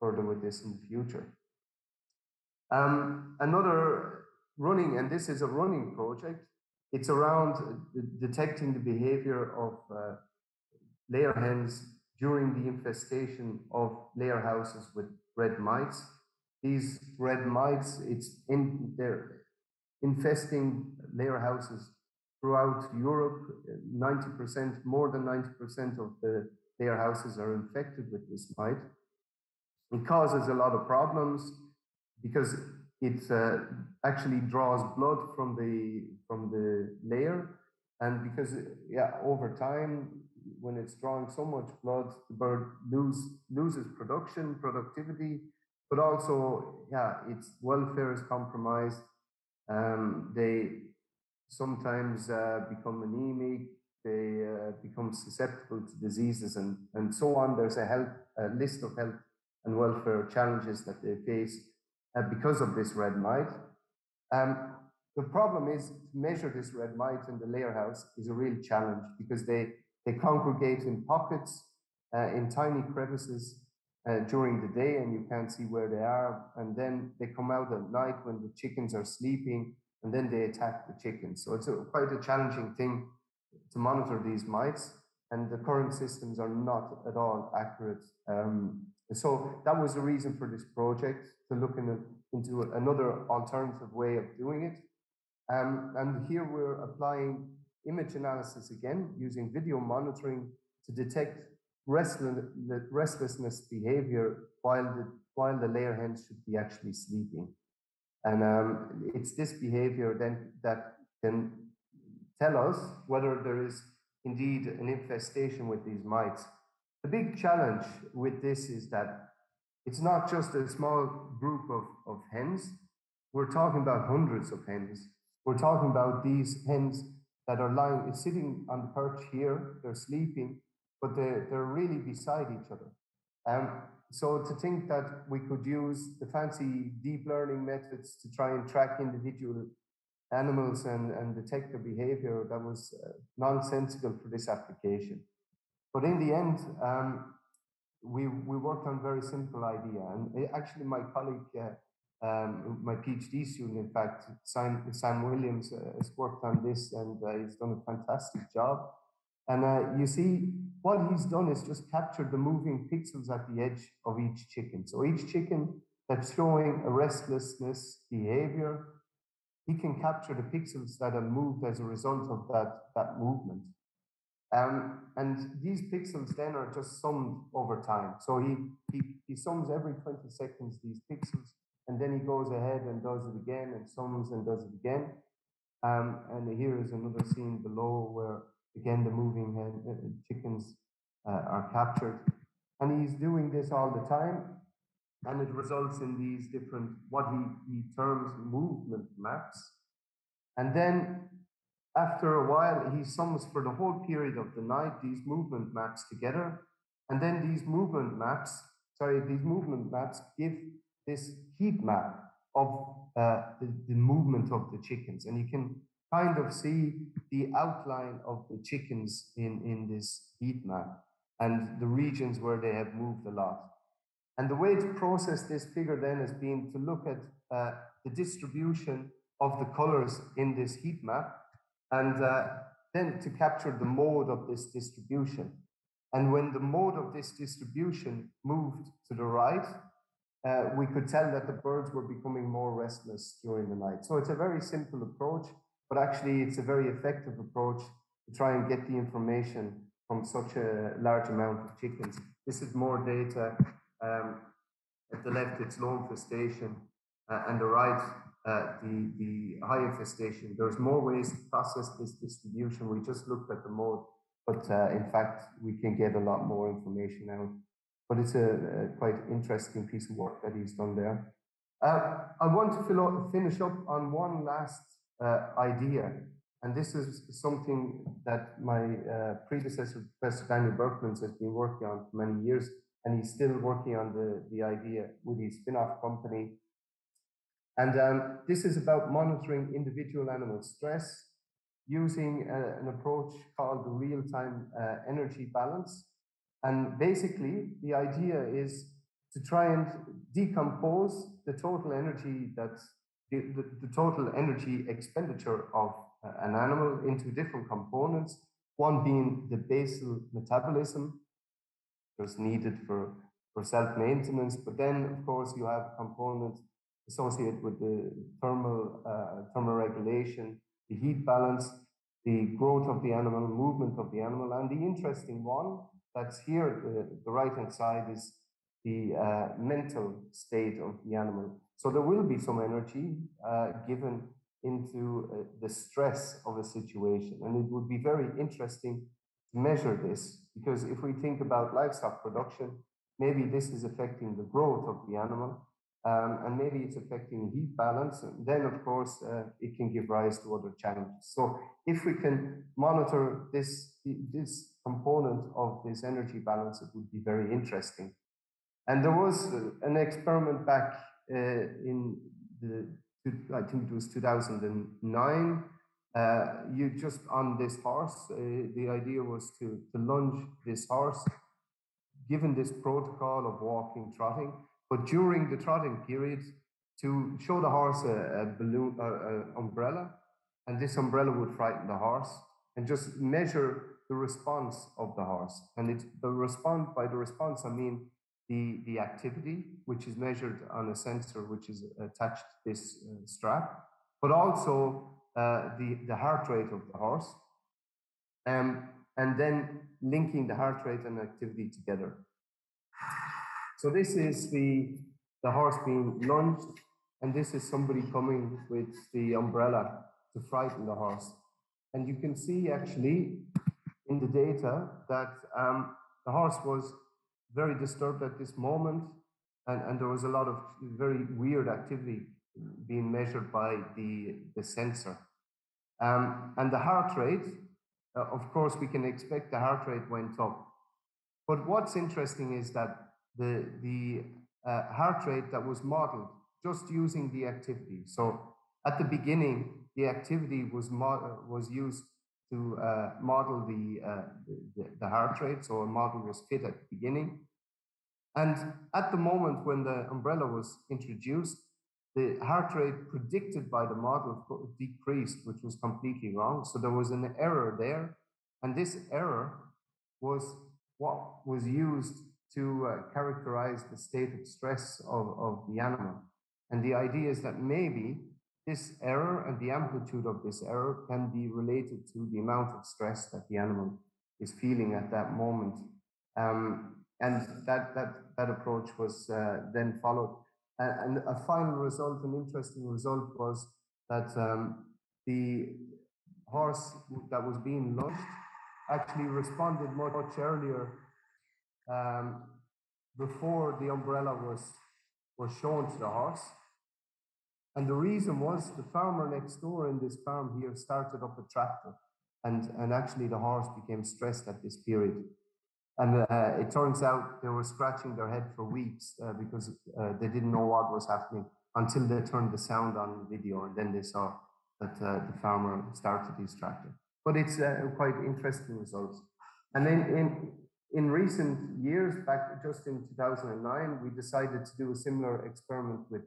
[SPEAKER 2] further with this in the future. Um, another running, and this is a running project, it's around uh, detecting the behavior of uh, layer hens during the infestation of layer houses with red mites. These red mites, it's in they're infesting layer houses throughout Europe. 90%, more than 90% of the layer houses are infected with this mite. It causes a lot of problems because it uh, actually draws blood from the from the layer. And because yeah over time when it's drawing so much blood the bird lose, loses production productivity. But also yeah its welfare is compromised. Um, they sometimes uh, become anemic. They uh, become susceptible to diseases and and so on. There's a health a list of health and welfare challenges that they face uh, because of this red mite. Um, the problem is to measure this red mite in the layer house is a real challenge because they, they congregate in pockets, uh, in tiny crevices uh, during the day and you can't see where they are. And then they come out at night when the chickens are sleeping and then they attack the chickens. So it's a, quite a challenging thing to monitor these mites. and the current systems are not at all accurate. Um, so that was the reason for this project to look in a, into another alternative way of doing it. Um, and here we're applying image analysis again using video monitoring to detect restlessness behavior while the, while the layer hens should be actually sleeping. And um, it's this behavior then that can tell us whether there is indeed an infestation with these mites. The big challenge with this is that it's not just a small group of, of hens. We're talking about hundreds of hens. We're talking about these hens that are lying, sitting on the perch here, they're sleeping, but they're, they're really beside each other. Um, so to think that we could use the fancy deep learning methods to try and track individual animals and, and detect their behavior, that was uh, nonsensical for this application. But in the end, um, we, we worked on a very simple idea. And it, actually, my colleague, uh, um, my PhD student, in fact, Sam, Sam Williams, uh, has worked on this and uh, he's done a fantastic job. And uh, you see, what he's done is just captured the moving pixels at the edge of each chicken. So each chicken that's showing a restlessness behavior, he can capture the pixels that are moved as a result of that, that movement. Um, and these pixels then are just summed over time. So he, he, he sums every 20 seconds these pixels, and then he goes ahead and does it again, and sums and does it again. Um, and here is another scene below where, again, the moving head, uh, chickens uh, are captured. And he's doing this all the time, and it results in these different, what he, he terms movement maps. And then after a while, he sums for the whole period of the night these movement maps together. And then these movement maps, sorry, these movement maps give this heat map of uh, the, the movement of the chickens. And you can kind of see the outline of the chickens in, in this heat map and the regions where they have moved a lot. And the way to process this figure then has been to look at uh, the distribution of the colors in this heat map and uh, then to capture the mode of this distribution. And when the mode of this distribution moved to the right, uh, we could tell that the birds were becoming more restless during the night. So it's a very simple approach, but actually it's a very effective approach to try and get the information from such a large amount of chickens. This is more data. Um, at the left, it's low infestation, uh, and the right, uh, the, the high infestation. There's more ways to process this distribution. We just looked at the mode, but uh, in fact, we can get a lot more information out. But it's a, a quite interesting piece of work that he's done there. Uh, I want to finish up on one last uh, idea, and this is something that my uh, predecessor, Professor Daniel Berckmans, has been working on for many years, and he's still working on the, the idea with his spin-off company, and um, this is about monitoring individual animal stress using uh, an approach called the real-time uh, energy balance. And basically, the idea is to try and decompose the total energy that's the, the, the total energy expenditure of uh, an animal into different components. One being the basal metabolism, that's needed for, for self-maintenance. But then, of course, you have components associated with the thermal, uh, thermal regulation, the heat balance, the growth of the animal, movement of the animal. And the interesting one that's here, the, the right-hand side is the uh, mental state of the animal. So there will be some energy uh, given into uh, the stress of a situation. And it would be very interesting to measure this because if we think about livestock production, maybe this is affecting the growth of the animal um, and maybe it's affecting heat balance. Then, of course, uh, it can give rise to other challenges. So, if we can monitor this this component of this energy balance, it would be very interesting. And there was an experiment back uh, in the I think it was 2009. Uh, you just on this horse. Uh, the idea was to to lunge this horse, given this protocol of walking, trotting but during the trotting period, to show the horse a, a balloon, a, a umbrella, and this umbrella would frighten the horse, and just measure the response of the horse. And it's the response, by the response, I mean the, the activity, which is measured on a sensor which is attached to this uh, strap, but also uh, the, the heart rate of the horse, um, and then linking the heart rate and activity together. So this is the, the horse being lunged, and this is somebody coming with the umbrella to frighten the horse. And you can see actually in the data that um, the horse was very disturbed at this moment, and, and there was a lot of very weird activity being measured by the, the sensor. Um, and the heart rate, uh, of course, we can expect the heart rate went up. But what's interesting is that the, the uh, heart rate that was modeled just using the activity. So at the beginning, the activity was, was used to uh, model the, uh, the, the, heart rate. So a model was fit at the beginning. And at the moment when the umbrella was introduced, the heart rate predicted by the model decreased, which was completely wrong. So there was an error there. And this error was what was used to uh, characterize the state of stress of, of the animal. And the idea is that maybe this error and the amplitude of this error can be related to the amount of stress that the animal is feeling at that moment. Um, and that, that, that approach was uh, then followed. And, and, a final result, an interesting result, was that um, the horse that was being launched actually responded much, much earlier um, before the umbrella was, was shown to the horse. And the reason was the farmer next door in this farm here started up a tractor. And, and actually, the horse became stressed at this period. And uh, it turns out they were scratching their head for weeks uh, because uh, they didn't know what was happening until they turned the sound on video. And then they saw that uh, the farmer started his tractor. But it's uh, quite interesting results. And then in, in recent years, back just in 2009, we decided to do a similar experiment with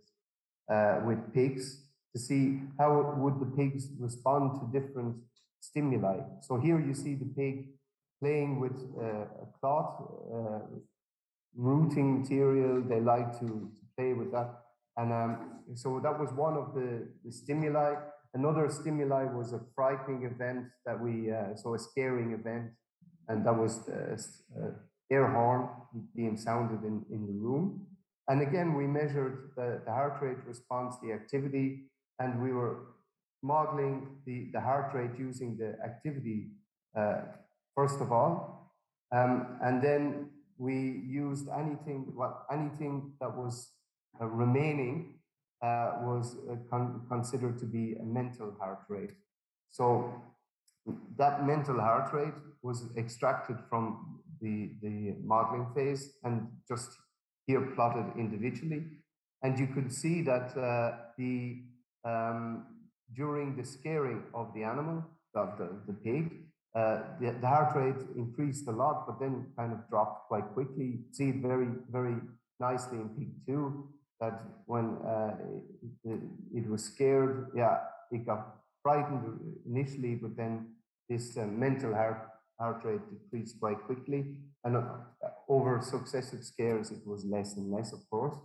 [SPEAKER 2] uh, with pigs to see how would the pigs respond to different stimuli. So here you see the pig playing with uh, a cloth, uh, rooting material. They like to, to, play with that. And um, so that was one of the, the, stimuli. Another stimuli was a frightening event that we, uh, so a scaring event. And that was the uh, air horn being sounded in, in the room. And again, we measured the, the heart rate response, the activity, and we were modeling the, the heart rate using the activity uh, first of all. Um, and then we used anything, well, anything that was uh, remaining uh, was uh, con considered to be a mental heart rate. So that mental heart rate was extracted from the, the modeling phase and just here plotted individually. And you could see that uh, the um, during the scaring of the animal, of the, the pig, uh, the, the, heart rate increased a lot, but then kind of dropped quite quickly. You see it very, very nicely in pig two, that when uh, it, it, was scared, yeah, it got frightened initially, but then this uh, mental heart, heart rate decreased quite quickly. And uh, over successive scares, it was less and less, of course.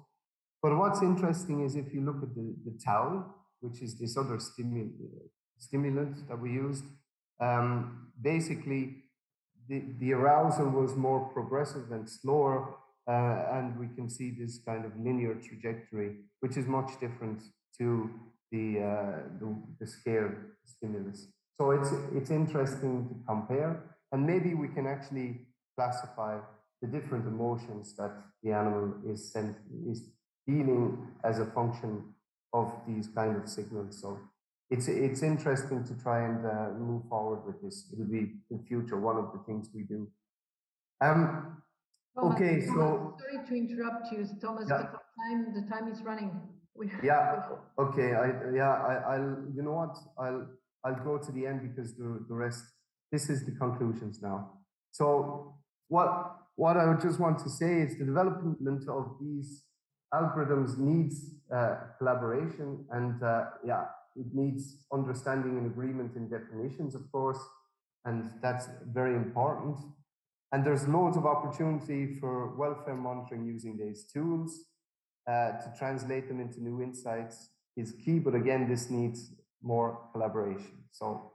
[SPEAKER 2] But what's interesting is if you look at the, the towel, which is this other stimu stimulant that we used, um, basically the, the arousal was more progressive and slower. Uh, and we can see this kind of linear trajectory, which is much different to the, uh, the, the scare stimulus. So it's, it's interesting to compare. And maybe we can actually classify the different emotions that the animal is sent, is feeling as a function of these kind of signals. So it's it's interesting to try and uh, move forward with this. It'll be in future one of the things we do. Um.
[SPEAKER 5] Tomas,
[SPEAKER 2] okay,
[SPEAKER 5] Tomas,
[SPEAKER 2] so
[SPEAKER 5] sorry to interrupt you, Tomas.
[SPEAKER 2] Yeah.
[SPEAKER 5] But the time the time is running. We
[SPEAKER 2] yeah. Okay. I yeah. I I'll you know what I'll I'll go to the end because the the rest. This is the conclusions now. So what, what I would just want to say is the development of these algorithms needs uh, collaboration and uh, yeah, it needs understanding and agreement in definitions, of course. and that's very important. And there's loads of opportunity for welfare monitoring using these tools uh, to translate them into new insights is key. But again, this needs more collaboration. So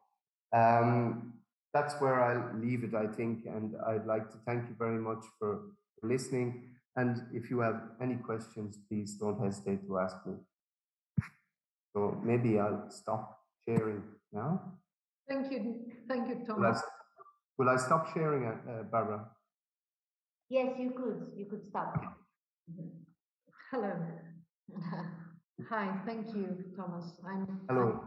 [SPEAKER 2] um, that's where I'll leave it, I think. And I'd like to thank you very much for listening. And if you have any questions, please don't hesitate to ask me. So maybe I'll stop sharing now.
[SPEAKER 5] Thank you, thank you,
[SPEAKER 2] Will I,
[SPEAKER 5] Tomas.
[SPEAKER 2] will I stop sharing, uh, uh, Barbara?
[SPEAKER 3] Yes, you could, you could stop.
[SPEAKER 5] Hello. Hi, thank you, Tomas. I'm.
[SPEAKER 2] Hello.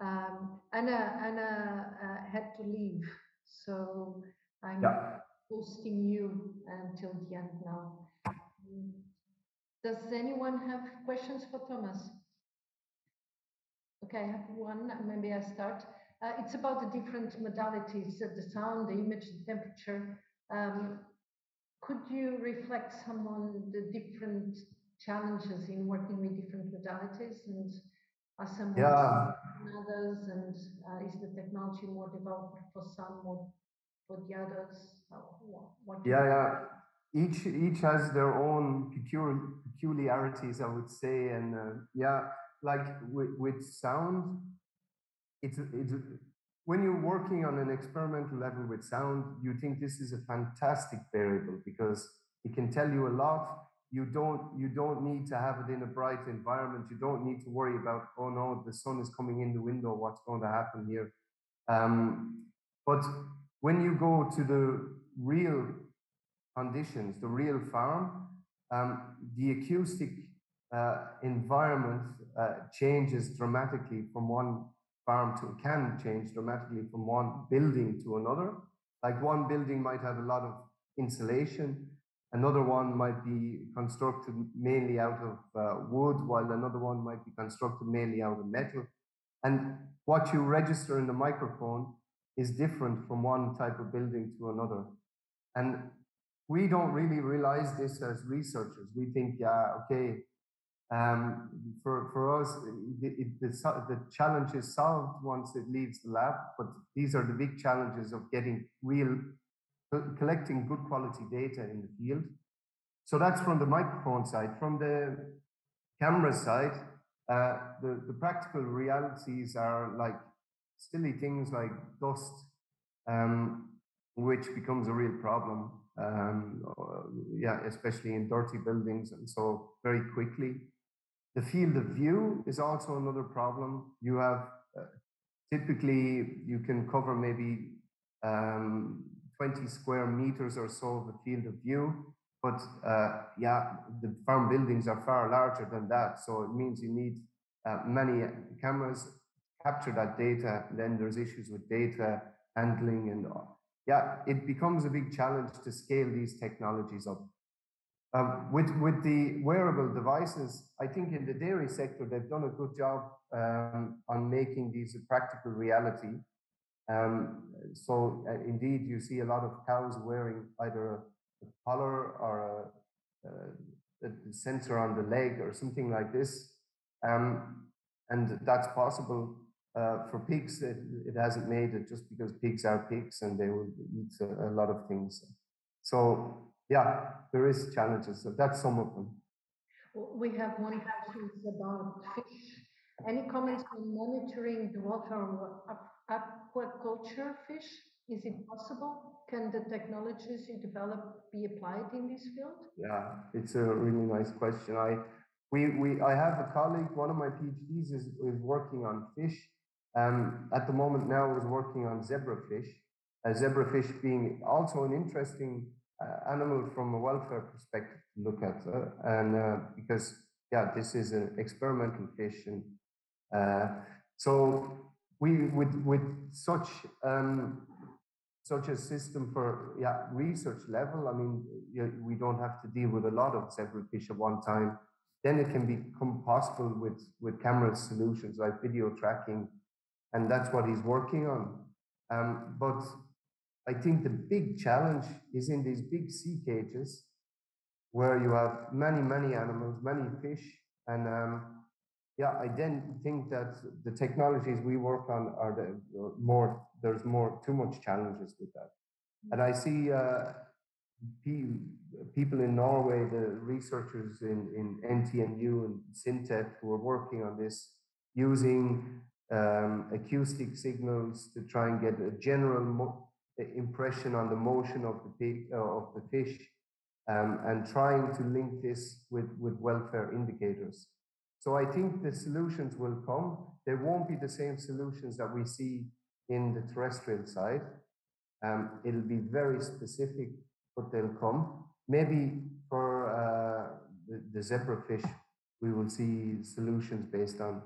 [SPEAKER 5] Um, Anna, Anna uh, had to leave, so I'm
[SPEAKER 2] Yeah.
[SPEAKER 5] hosting you until the end now. Does anyone have questions for Tomas? Okay, I have one, maybe I start. Uh, it's about the different modalities, uh, the sound, the image, the temperature. Um, could you reflect some on the different challenges in working with different modalities and are some more
[SPEAKER 2] Yeah.
[SPEAKER 5] than others and uh, is the technology more developed for some more for the others? What, what do you
[SPEAKER 2] Yeah, yeah. Each each has their own peculiar peculiarities, I would say, and uh, yeah, like with, with sound, it's it's when you're working on an experimental level with sound, you think this is a fantastic variable because it can tell you a lot. You don't you don't need to have it in a bright environment. You don't need to worry about oh no, the sun is coming in the window. What's going to happen here? Um, but when you go to the real conditions, the real farm, um, the acoustic uh, environment uh, changes dramatically from one farm to can change dramatically from one building to another. Like one building might have a lot of insulation, another one might be constructed mainly out of uh, wood, while another one might be constructed mainly out of metal. And what you register in the microphone is different from one type of building to another. And we don't really realize this as researchers. We think, yeah, okay, um, for, for us, it, it, the, the challenge is solved once it leaves the lab, but these are the big challenges of getting real, collecting good quality data in the field. So that's from the microphone side. From the camera side, uh, the, the practical realities are like silly things like dust, um, which becomes a real problem. Um, uh, yeah, especially in dirty buildings, and so very quickly. The field of view is also another problem. You have uh, typically you can cover maybe um, 20 square meters or so of the field of view, but uh, yeah, the farm buildings are far larger than that. So it means you need uh, many cameras capture that data. Then there's issues with data handling and uh, yeah, it becomes a big challenge to scale these technologies up. Um, with with the wearable devices, I think in the dairy sector they've done a good job um, on making these a practical reality. Um, so uh, indeed, you see a lot of cows wearing either a, a collar or a, a, a sensor on the leg or something like this, um, and that's possible. Uh, for pigs, it, it hasn't made it just because pigs are pigs and they will eat a, a lot of things. So yeah, there is challenges. So that's some of them.
[SPEAKER 5] We have one question about fish. Any comments on monitoring the of aquaculture fish? Is it possible? Can the technologies you develop be applied in this field?
[SPEAKER 2] Yeah, it's a really nice question. I we we I have a colleague, one of my PhDs is, is working on fish. Um, at the moment now is working on zebrafish. Uh, zebrafish being also an interesting uh, animal from a welfare perspective to look at, uh, and uh, because yeah, this is an experimental fish, and uh, so we with with such um, such a system for yeah research level. I mean, you, we don't have to deal with a lot of zebrafish at one time. Then it can become possible with with camera solutions like video tracking, and that's what he's working on. Um, but I think the big challenge is in these big sea cages, where you have many many animals, many fish, and um, yeah, I then think that the technologies we work on are the more, there's more, too much challenges with that. And I see uh, people in Norway, the researchers in, in NTNU and SINTEF who are working on this using um, acoustic signals to try and get a general impression on the motion of the, pig, uh, of the fish um, and trying to link this with, with welfare indicators. So I think the solutions will come. They won't be the same solutions that we see in the terrestrial side. Um, it'll be very specific, but they'll come. Maybe for uh, the, the zebrafish, we will see solutions based on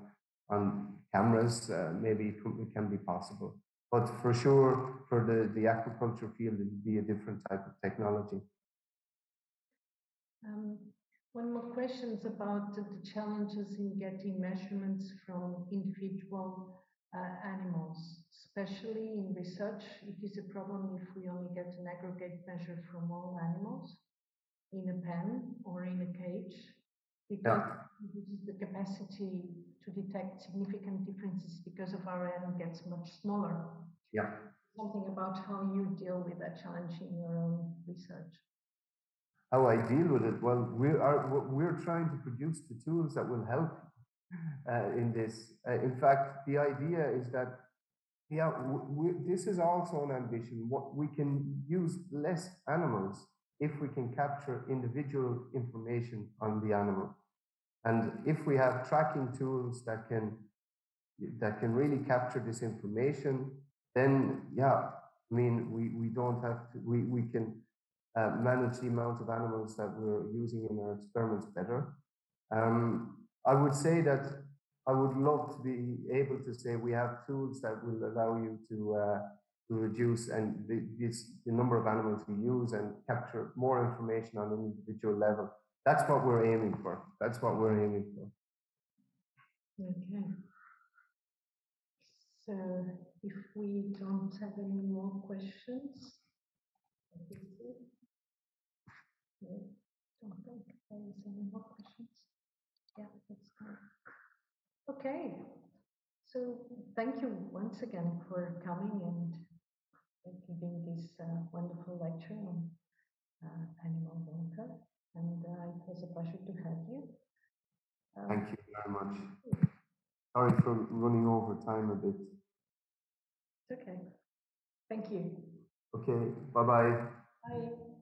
[SPEAKER 2] on cameras. Uh, maybe it, it can be possible, but for sure, for the the aquaculture field, it would be a different type of technology.
[SPEAKER 5] Um, one more question is about the, challenges in getting measurements from individual uh, animals, especially in research. It is a problem if we only get an aggregate measure from all animals in a pen or in a cage, because
[SPEAKER 2] Yeah.
[SPEAKER 5] this is the capacity to detect significant differences because of our N gets much smaller.
[SPEAKER 2] Yeah.
[SPEAKER 5] Something about how you deal with that challenge in your own research.
[SPEAKER 2] How I deal with it? Well, we are we're- we're trying to produce the tools that will help uh, in this. Uh, in fact, the idea is that yeah, we, this is also an ambition. What we can use less animals if we can capture individual information on the animal, and if we have tracking tools that can that can really capture this information, then yeah, I mean we we don't have to we we can uh, manage the amount of animals that we're using in our experiments better. Um, I would say that I would love to be able to say we have tools that will allow you to uh, to reduce and the, this, the number of animals we use and capture more information on an individual level. That's what we're aiming for. That's what we're aiming for.
[SPEAKER 5] Okay. So if we don't have any more questions. don't think there is any more questions. Yeah, that's fine. Okay. So thank you once again for coming and giving this uh, wonderful lecture on uh, animal welfare. And uh, it was a pleasure to have you. Um,
[SPEAKER 2] Thank you very much. Sorry for running over time a bit.
[SPEAKER 5] It's okay. Thank you.
[SPEAKER 2] Okay, bye bye.
[SPEAKER 5] Bye.